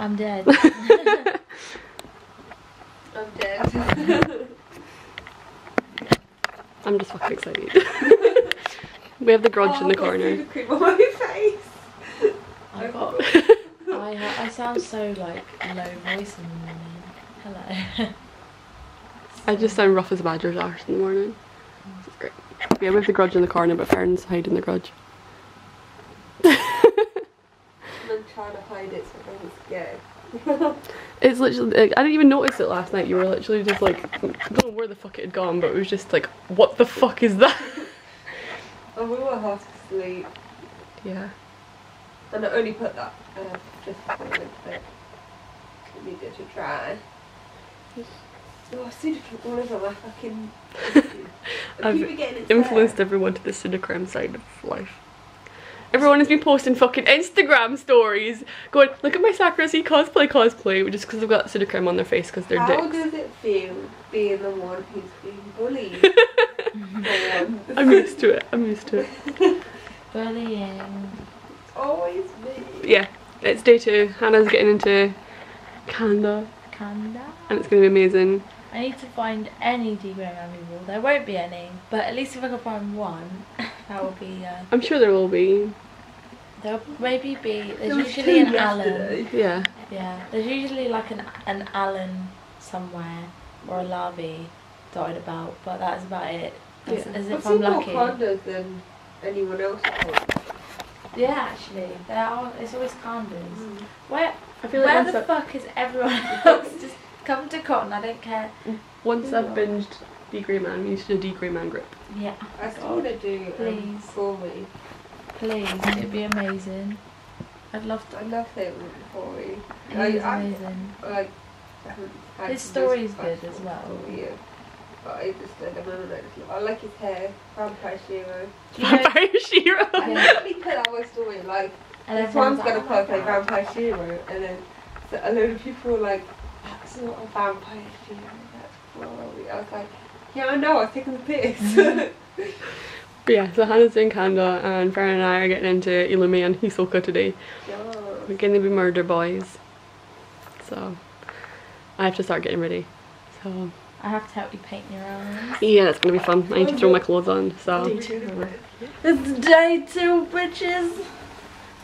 I'm dead. I'm dead. I'm just fucking excited. we have the grudge in the Oh, I've got corner. food cream on my face. I got. I I sound so like low voice in the morning. Hello. I just sound rough as a badger's arse in the morning. This is great. Yeah, we have the grudge in the corner, but Farron's hiding the grudge. I'm trying to hide it so I don't scared. It's literally, like, I didn't even notice it last night. You were literally just like, I don't know where the fuck it had gone, but it was just like, what the fuck is that? And we were half asleep. Yeah. And I only put that uh, just before I went to bed. We needed to try. Oh, I see the all over my fucking. I've getting it Influenced everyone to the Sudocrem side of life. Everyone has been posting fucking Instagram stories going, look at my Sakura Sea cosplay cosplay, just because they've got Sudocrem on their face because they're How dicks. does it feel being the one who's being bullied? I'm used to it. I'm used to it. Bullying. It's always me. Yeah, it's day two. Hannah's getting into Kanda, Kanda. and it's going to be amazing. I need to find any D Gray Man people. There won't be any, but at least if I can find one, that would be. Uh, I'm sure there will be. there'll maybe be. There's There usually two an Allen. yesterday. Yeah. Yeah, there's usually like an an Allen somewhere or a Lavi dotted about, but that's about it. As, Yeah. as I've if I'm seen more lucky. Kandas than anyone else. Yeah, actually, there are. It's always Kandas. Mm. Where I feel like where once, the I, fuck is everyone else? Just come to Cotton. I don't care. once I've binged D Gray Man, we used to do D Gray Man grip. Yeah, I still want to do um, Please. for me. please. It'd be amazing. I'd love to. I love him for me. He's I, I, amazing. like, haven't had His the story's good special as well. story, yeah. But I just don't know. I just- I like his hair. Vampire Shiro. Do you know- Vampire Shiro. I literally put out my story like and this everyone's one's gonna play "Oh my play God." Vampire Shiro, and then so a load of people were like, "That's not a Vampire Shiro. That's Chloe." I was like, "Yeah, I know. I was taking the piss." But yeah, so Hannah's doing Kanda, and Farron and I are getting into Illumi and Hisoka today. Yeah. We're going to be murder boys. So I have to start getting ready. So I have to help you paint your eyes. yeah, it's gonna be fun. I need to throw my clothes on. So It's day two, bitches.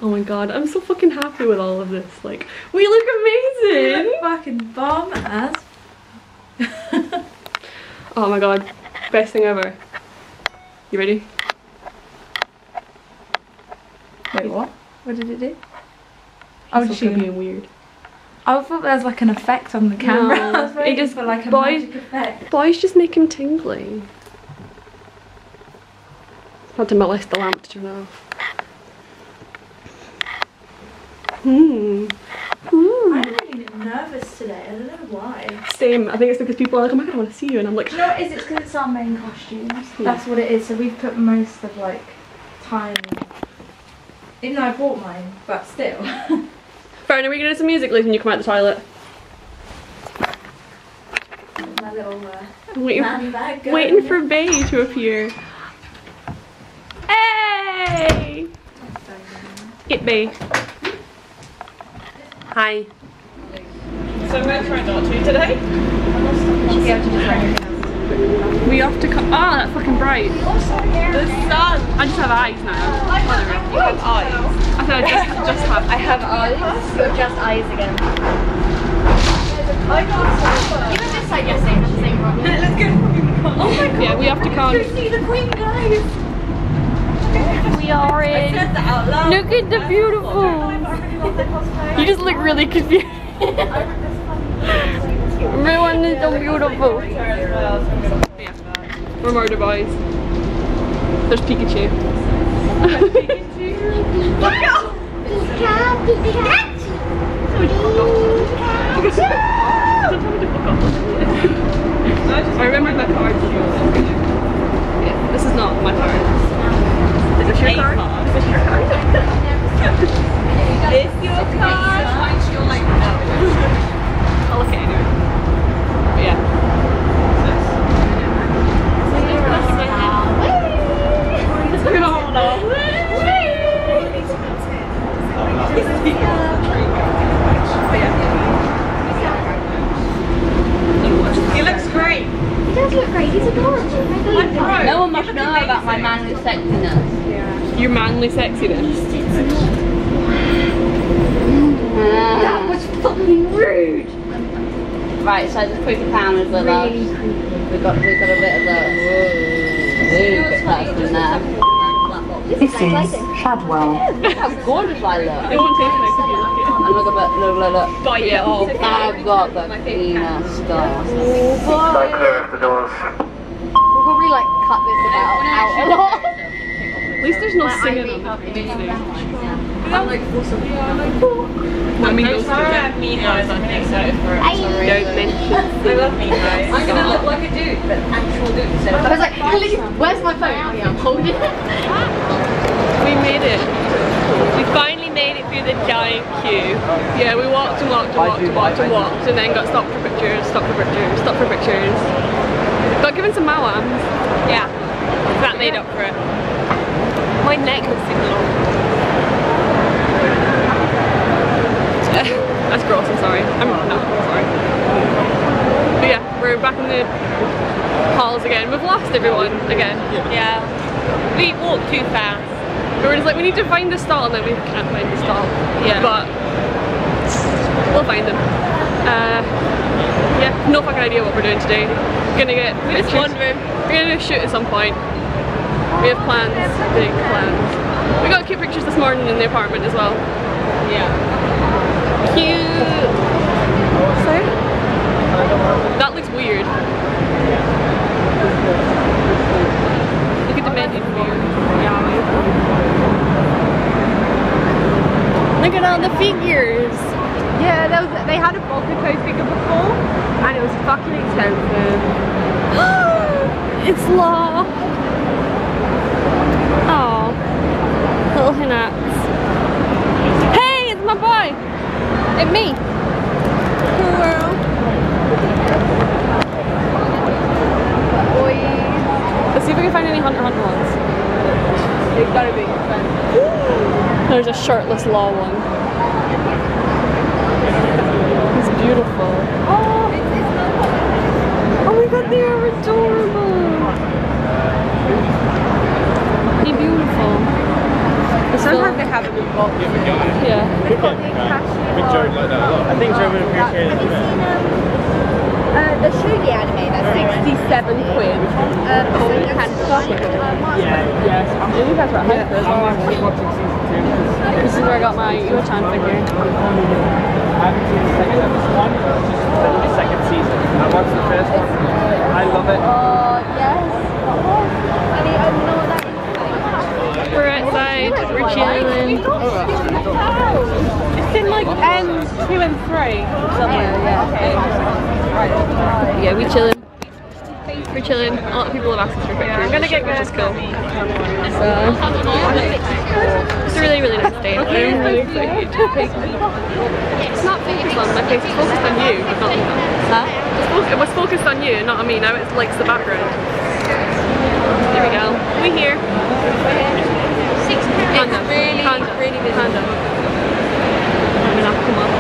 oh my god, I'm so fucking happy with all of this. Like we look amazing. fucking bomb ass. Oh my god, best thing ever. You ready? Wait, what? What did it do? Oh, Hisoka did she? being weird. I thought there was like an effect on the camera. No, I was it just- for like a boy- magic effect. Boys just make him tingly. Had to molest the lamp to turn off. Hmm. Hmm. I'm really nervous today. I don't know why. Same. I think it's because people are like, oh my god, I want to see you, and I'm like, Do you know what it is? It's because it's our main costumes. That's what it is. So we've put most of like time. Even though I bought mine, but still. Farron, are we gonna do some music, please, when you come out the toilet? My little uh, waiting, man bag. waiting for Bay to appear. Hey! It Bay. Hi. So I'm going to try not to today. We have to come. Ah, that's fucking bright. The sun. I just have eyes now. You have eyes. I said I just, just have. I have eyes. You're just eyes again. Even this side yesterday had the same problem. Let's go. Oh my god. Yeah, we have to count. See the queen, guys. We are in. said that out loud. Look at the beautiful. You just look really confused. Everyone is so beautiful. Yeah. We're murder boys. There's Pikachu. I remember my card. Yeah, this is not my card. Is this your card? Is this your card? This your card. You're like, no. I'll look at it anyway. But yeah. But yeah. much know about my manly sexiness. Your manly sexiness. That was fucking rude. Right, so the quick pounders are like, we got we got a bit of a whoa, person there. This is Shadwell. Look how gorgeous I It look. won't take a second to look at. And look at that, look, look, look. Bite it off. I've got the penis star. Stay clear of the doors. We'll probably like cut this about out a lot. At least there's no singing on the video. I'm like, what's up? I mean, those two have mean eyes on things out for it. Sorry. don't mention. I love mean eyes. I'm gonna look like a dude, but actual dude instead of I was like, please, where's my phone? Oh yeah, I'm holding it. We made it. We finally made it through the giant queue. Yeah, we walked and walked and walked and walked and walked and then got stopped for pictures, stopped for pictures, stopped for pictures. Got given some mawams. Yeah, that made up for it. My neck was super long. That's gross, I'm sorry. I'm not sorry. But yeah, we're back in the halls again. We've lost everyone again. Yeah. We walked too fast. We were just like, we need to find the stall, and then we can't find the stall. Yeah. But we'll find them. Uh, yeah, no fucking idea what we're doing today. We're Gonna get We're just wondering. We're gonna do a shoot at some point. We have plans, big plans. We got cute pictures this morning in the apartment as well. Yeah. Cute. Sorry? That looks weird. Look at the menu weird. Look at all the figures. Yeah, there was, they had a Bokuto figure before, and it was fucking expensive. it's Law. Oh, little Hinats. It's boy. And me. Let's see if we can find any Hunter Hunter ones. They've got to be. There's a shirtless Law one. He's beautiful. Oh, oh my god, they are adorable. They're beautiful. It's Sometimes they have them in box. yeah. They've got the cashew Joke like that a lot. I think Joe would appreciate it. Uh, the Shugi anime, that's 67 quid. Uh, Holy Yeah, yes. I'm, I think that's right. yeah, I'm actually watching season two. 'cause This is where I got my Yuo-chan figure. I haven't seen the second episode. Just the second season. I watched the first one. I love it. Oh, yes. I mean, I know what that is. We're outside. We're chilling. Oh, it's in like N two and three. Somewhere. Yeah, we chilling. We're chilling. A lot of people have asked us for pictures. I'm gonna get which is good. cool. So, it's a really, really nice day. I'm really excited. It's not focused on my face. It's focused on you, but not Huh? It's It was focused on you, not on me. Now it likes the background. There we go. We here. Panda. really, really busy. Panda. I'm gonna come up.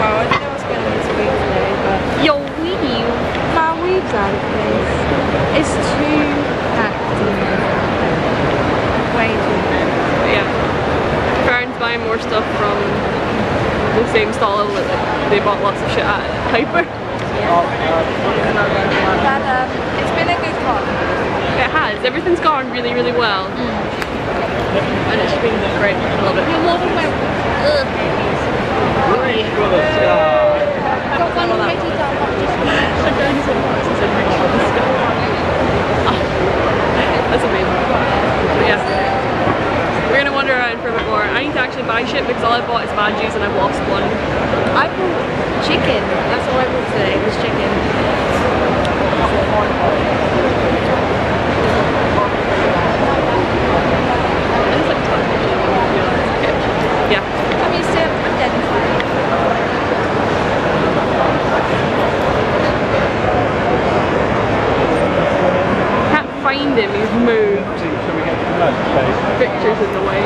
Wow, I don't know going on this today, but Yo, weave. my weave's out of place. It's too packed in here. Way too packed. Yeah. More stuff from the same stall that they bought lots of shit at Piper. But oh um, it's been a good con. It has. Everything's gone really, really well. Mm. And it's been great. I love it. You're walking my. Ugh. Got one already ah. That's amazing. But yeah. We're gonna wander around for a bit more. I need to actually buy shit because all I bought is badges and I've lost one. I bought chicken. That's all I bought today. Was chicken. And it's like ton. Yeah. I mean, still, I'm dead inside. Can't find him. He's moved. Shall we get some lunch, babe? Pictures in the way.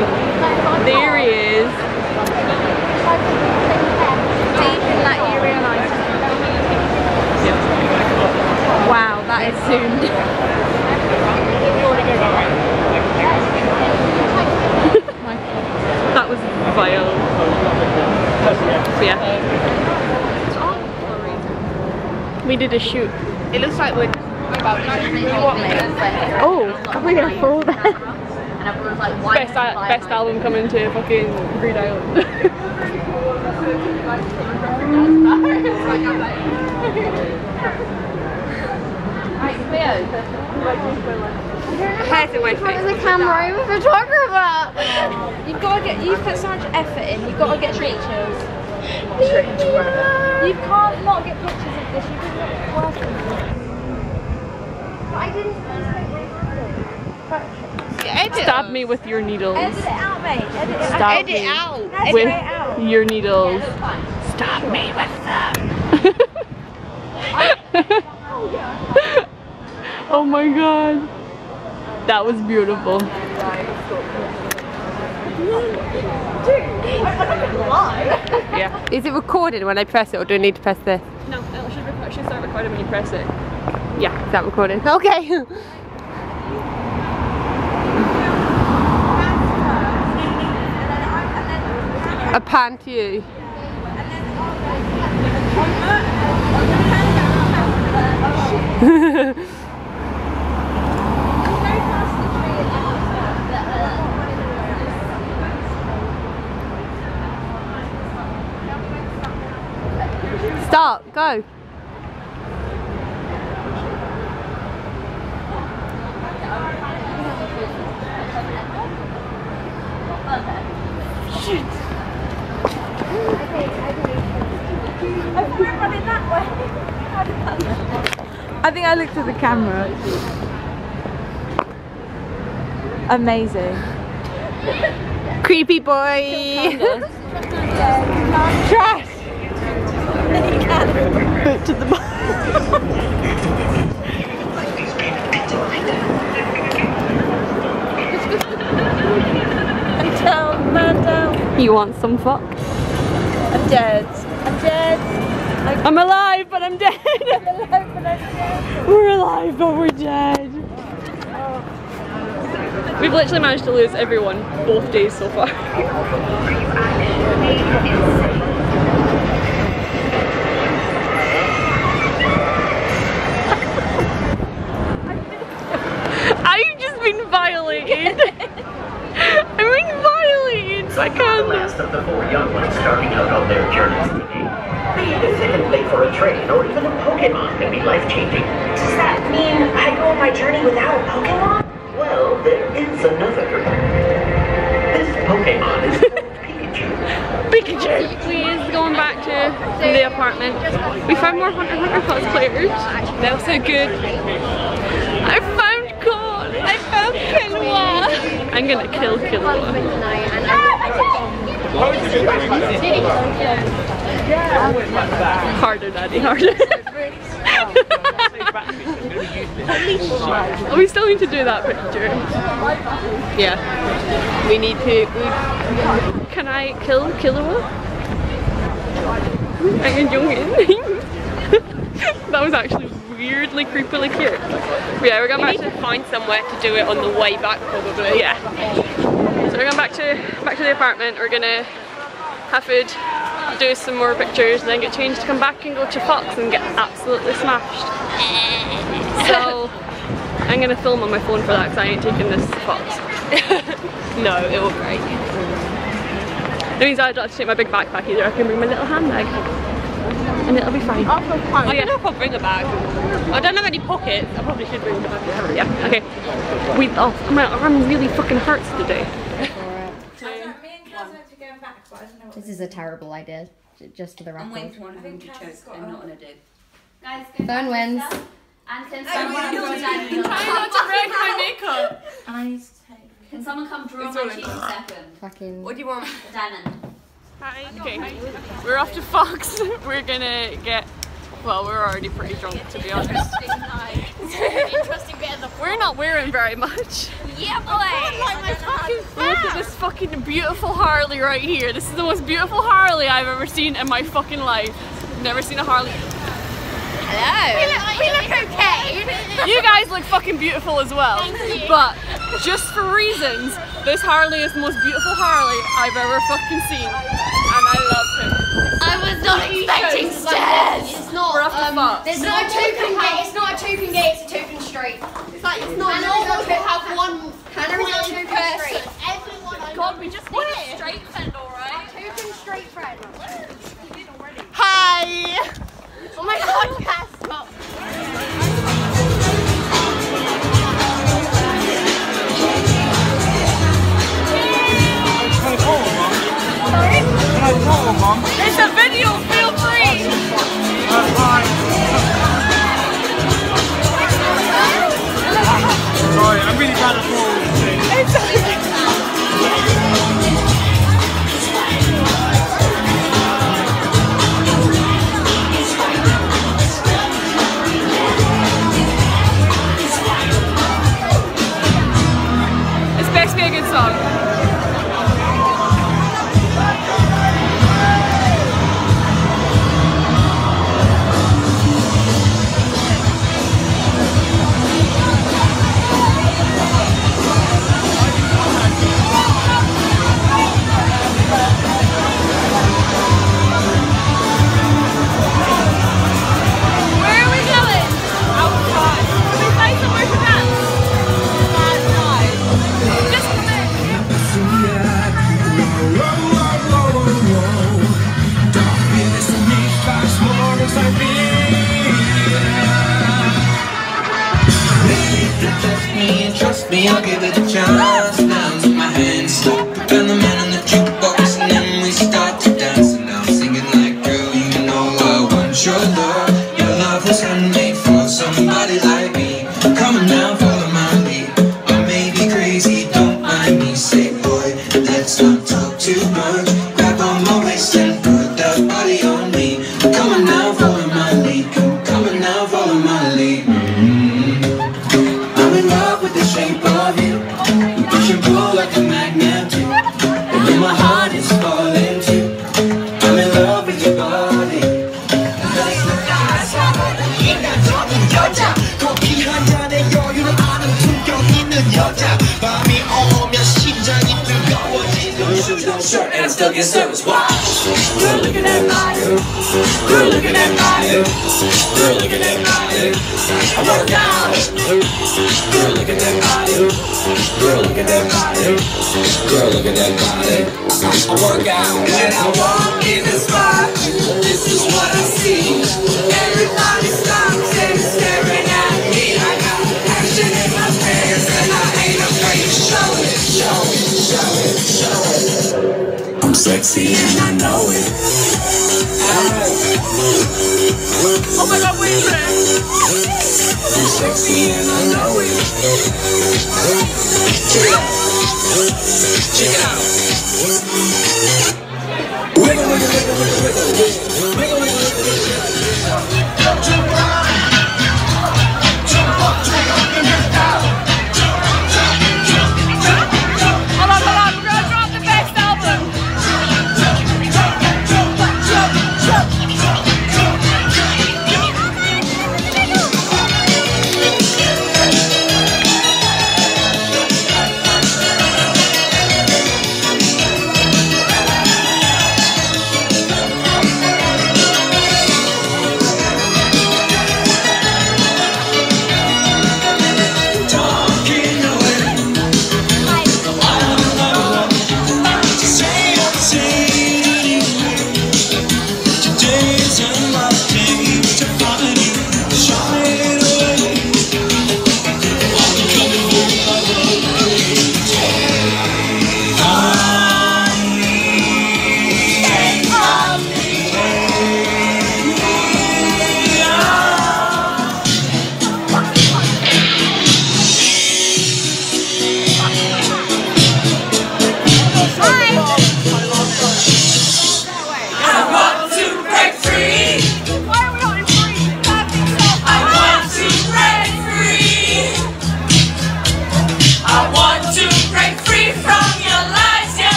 There he is. Deep in that area, nice. Wow. started soon. That was vile. So yeah. We did a shoot. It looks like we're about Oh, I'm gonna fall there. And everyone's like, why Best, al- best album coming to fucking Green Island. Hairs in my face. the camera over photographer. You've got to get. You've put so much effort in. You've got to get pictures. You can't not get pictures of this. You can look worse. than But I didn't. Stab me with your needles. Edit it out, mate. Edit it out. Stab me Edit with it out. your needles. Stab me with them. oh my god. That was beautiful. Yeah. Is it recorded when I press it or do I need to press this? No, it should, record, should start recording when you press it. Yeah. Is that recorded? Okay. A pan to you. Start, go. Shoot. I think I looked at the camera. Amazing. Creepy boy. Trash. I'm down, man down. You want some fuck? I'm dead. I'm dead. I'm alive, but I'm dead. I'm alive, but I'm dead. We're alive, but we're dead. We've literally managed to lose everyone both days so far. I'm gonna kill Killua. Harder, Daddy, harder. we still need to do that picture. Yeah. We need to. We, Can I kill Killua? Ang Jongin. that was actually weirdly creepily cute. Yeah, we're going we back to to find somewhere to do it on the way back, probably. yeah. So we're going back to back to the apartment. We're gonna have food, do some more pictures, and then get changed to come back and go to Fox and get absolutely smashed. So I'm gonna film on my phone for that because I ain't taking this to Fox. No, it will break. That means I don't have to take my big backpack either. I can bring my little handbag, and it'll be fine. I don't know if I'll oh, bring a bag. I don't have any pockets. I probably should bring a bag. Yeah. Okay. We. Oh, my arm really fucking hurts today. This is a terrible idea, just for the record. one of them to choke and not on a dig. Guys, Fern wins. And can makeup. Can someone come draw my cheek a second? Fucking. What do you want? A diamond. Hi. Okay. We're off to Fox. We're gonna get. Well, we're already pretty drunk to be honest. We're not wearing very much. Yeah, boy! Look at this fucking beautiful Harley right here. This is the most beautiful Harley I've ever seen in my fucking life. Never seen a Harley. Hello! We look, we look okay! You guys look fucking beautiful as well. But just for reasons, this Harley is the most beautiful Harley I've ever fucking seen. And I love him. I was not expecting stairs. It's not. We're the um, fuck. There's no two pin gate. It's not a two pin gate. It's a two pin straight. It's like it's not normal to have one. Hannah is a two pin straight. Everyone. God, we just need a straight fend, alright? Two pin straight friend. Hi! Oh my god, him, oh. Mum? It's a video, feel free! Sorry, I'm really bad at best me I'll give it a chance. Still get service Wow Girl look at that body Girl look at that body Girl look at that body I work out Girl, look at that body. Girl, look at that body. Girl, look at that body. I work out when I walk in the spot. This is what I see. Everybody stops and is staring at me. I got action in my pants and I ain't afraid to show it, show it, show it, show it. I'm sexy and I know it. Oh my god, wait a minute. I'm sexy and I know it. Check it out. Check it out. Wiggle, wiggle, wiggle, wiggle, wiggle, wiggle, wiggle,